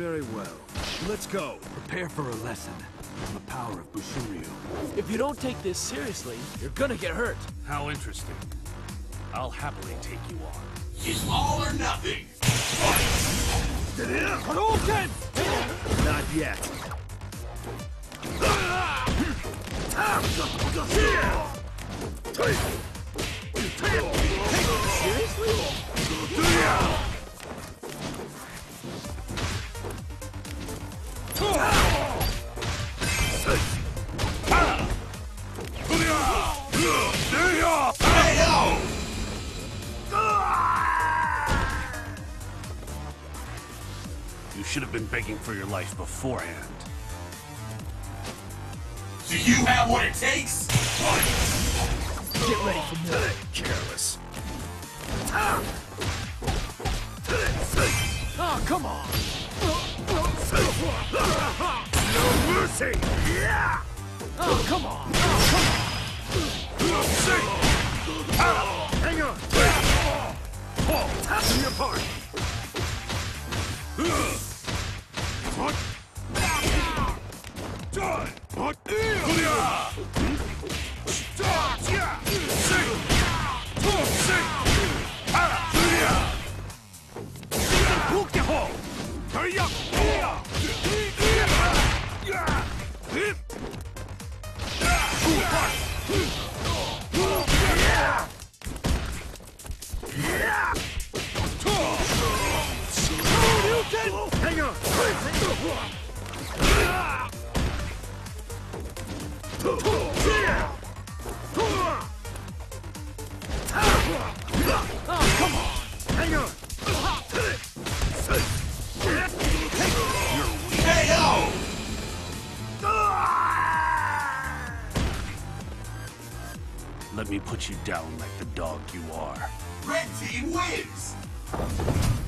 Very well. Let's go. Prepare for a lesson on the power of Bushinryu. If you don't take this seriously, you're gonna get hurt. How interesting. I'll happily take you on. It's all or nothing. Hadouken! Not yet. Seriously? You should have been begging for your life beforehand. Do you have what it takes? Get ready for more. Careless. Oh, come on! No mercy! Yeah! Oh, come on! Hang on! Paul, me apart! Hang Let me put you down like the dog you are. Red team wins!